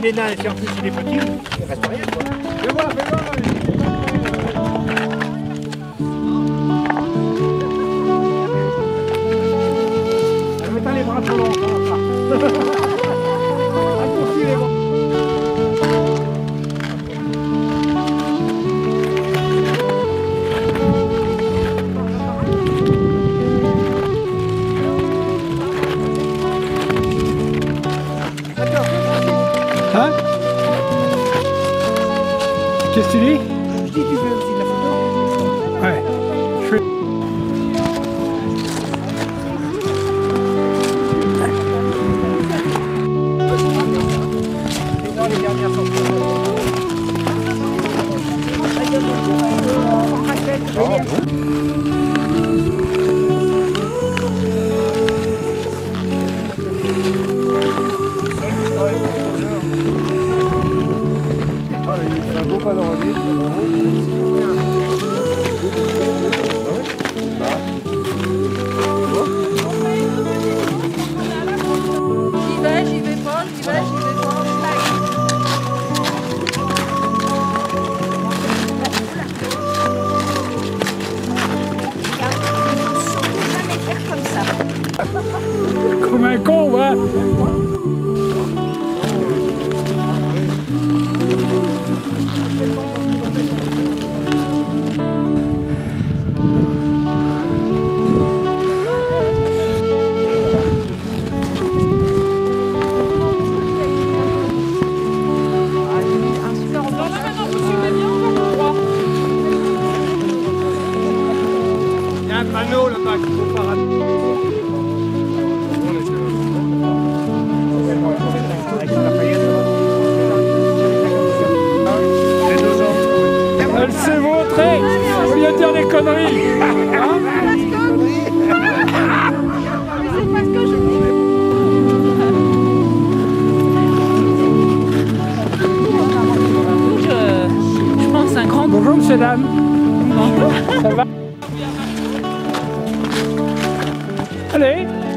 s'il est nain et si en plus il est petit, il reste rien quoi. Fais voir, fais voir. Mettez les bras trop longs, Hein Qu'est-ce que tu dis? Je dis tu fais aussi de la un beau panoramique. Un panneau là-bas qu'il faut pas. Elle s'est vautrée Au lieu de dire des conneries. Je pense un grand Bonjour, monsieur, dame. Ça va? Hello.